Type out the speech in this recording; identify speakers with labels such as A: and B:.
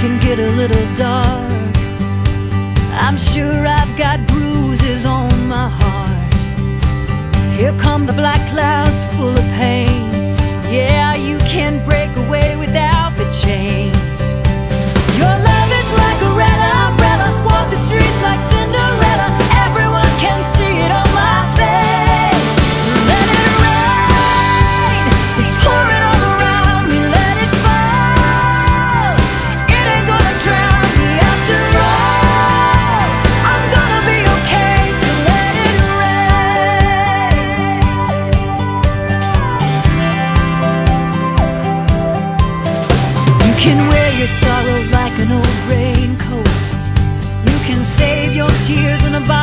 A: can get a little dark. I'm sure I've got bruises on my heart. Here come the black clouds full of pain. Yeah, you can break away without the chains. Can wear your sorrow like an old raincoat. You can save your tears in a bottle